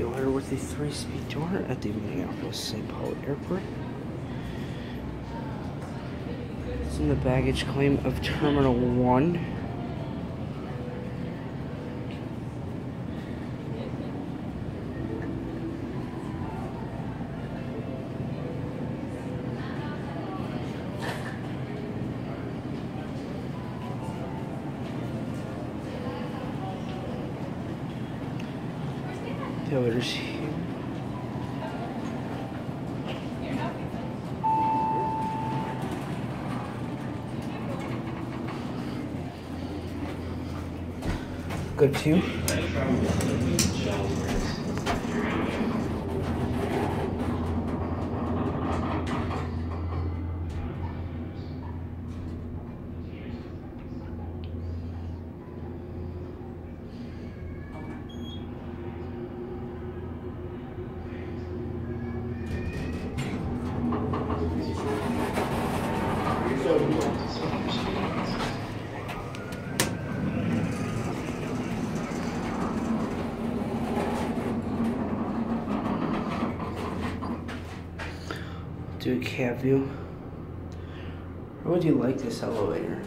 elevator with the three-speed door at the Minneapolis St. Paul Airport. It's in the baggage claim of Terminal 1. The elevator's here. Good too. Do a cab view. How would you like this elevator?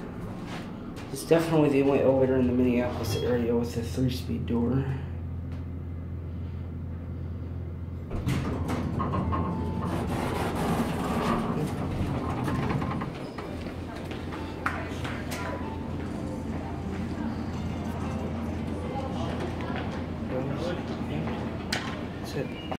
It's definitely the only elevator in the Minneapolis area with a three-speed door. It.